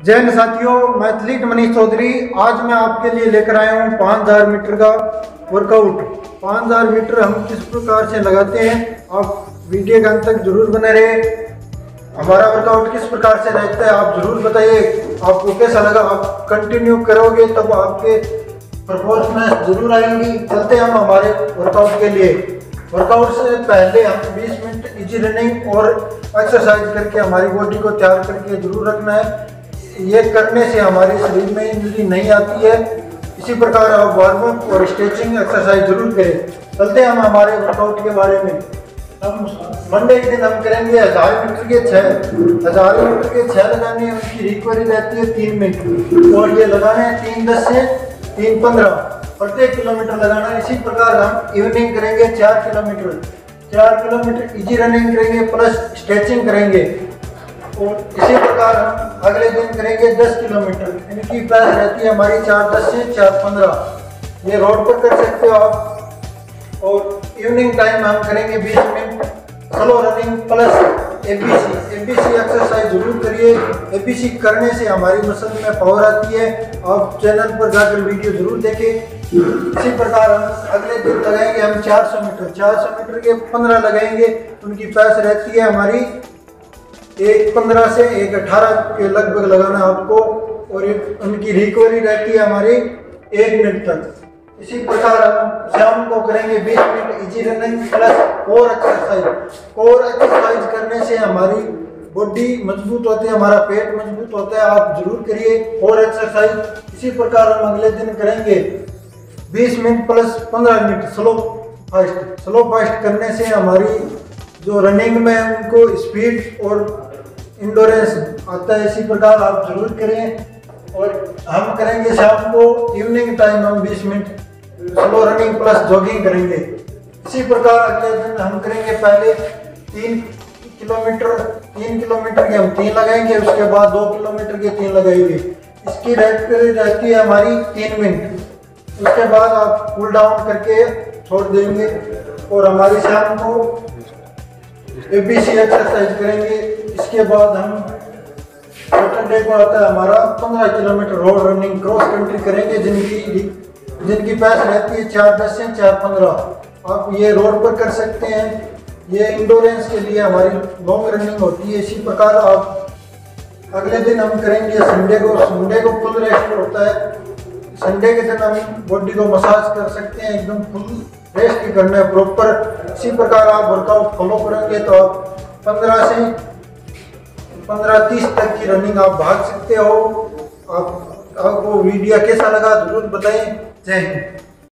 हिंद साथियों, मैं एथलीट मनीष चौधरी। आज मैं आपके लिए लेकर आया हूँ पाँच हज़ार मीटर का वर्कआउट पाँच हज़ार मीटर हम किस प्रकार से लगाते हैं, आप वीडियो के अंत तक ज़रूर बने रहे। हमारा वर्कआउट किस प्रकार से रहता है, आप ज़रूर बताइए। आपको कैसा लगा? आप कंटिन्यू करोगे, तब आपके परफॉर्मेंस ज़रूर आएँगी। चलते हम हमारे वर्कआउट के लिए। वर्कआउट से पहले हम 20 मिनट इजी रनिंग और एक्सरसाइज करके हमारी बॉडी को तैयार करके ज़रूर रखना है। ये करने से हमारे शरीर में इंजरी नहीं आती है। इसी प्रकार आप वार्म और स्ट्रेचिंग एक्सरसाइज ज़रूर करें। चलते हम हमारे वर्कआउट के बारे में। हम मंडे के दिन हम करेंगे हज़ार मीटर के छः हज़ार मीटर के छः लगाने उनकी रिकवरी रहती है तीन मिनट और ये लगाने हैं तीन दस से तीन पंद्रह। प्रत्येक किलोमीटर लगाना इसी प्रकार हम इवनिंग करेंगे चार किलोमीटर। चार किलोमीटर इजी रनिंग करेंगे प्लस स्ट्रेचिंग करेंगे। और इसी प्रकार हम अगले दिन करेंगे दस किलोमीटर इनकी प्राइस रहती है हमारी चार दस से चार पंद्रह। ये रोड पर कर सकते हो आप। और इवनिंग टाइम हम करेंगे बीस minute slow running plus ABC ABC exercise ज़रूर करिए। एबीसी करने से हमारी मसल में पावर आती है। आप चैनल पर जाकर वीडियो ज़रूर देखें। इसी प्रकार हम अगले दिन लगाएँगे हम 400 मीटर। 400 मीटर के 15 लगाएँगे। उनकी पैस रहती है हमारी एक पंद्रह से एक अठारह के लगभग लगाना आपको, और एक उनकी रिकवरी रहती है हमारी एक मिनट तक। इसी प्रकार हम शाम को करेंगे 20 minute easy running plus core exercise core exercise करने से हमारी बॉडी मज़बूत होती है, हमारा पेट मज़बूत होता है। आप ज़रूर करिए और एक्सरसाइज इसी प्रकार हम अगले दिन करेंगे 20 minute plus 15 minute slow fast slow fast करने से हमारी जो रनिंग में उनको स्पीड और इंडोरेंस आता है, इसी प्रकार आप ज़रूर करें और हम करेंगे शाम को इवनिंग टाइम हम 20 minute slow running plus jogging करेंगे। इसी प्रकार अगले दिन हम करेंगे पहले तीन किलोमीटर तीन किलोमीटर के हम तीन लगाएँगे, उसके बाद दो किलोमीटर के तीन लगाएँगे। इसकी रेट रहती है हमारी तीन मिनट। उसके बाद आप कूल डाउन करके छोड़ देंगे और हमारी शाम को ए बी सी एक्सरसाइज करेंगे। इसके बाद हम सैटरडे को आता है हमारा, पंद्रह kilometre road running cross country करेंगे, जिनकी जिनकी पैस रहती है चार दस से चार पंद्रह। आप ये रोड पर कर सकते हैं। ये इंडोरेंस के लिए हमारी लॉन्ग रनिंग होती है। इसी प्रकार आप अगले दिन हम करेंगे संडे को। संडे को फुल रेस्ट होता है। संडे के दिन हम बॉडी को मसाज कर सकते हैं। एकदम फुल रेस्ट करना है प्रॉपर इसी प्रकार आप वर्कआउट फॉलो करेंगे तो आप पंद्रह से पंद्रह तीस तक की रनिंग आप भाग सकते हो। आप आपको वीडियो कैसा लगा, ज़रूर बताएँ। जय हिंद।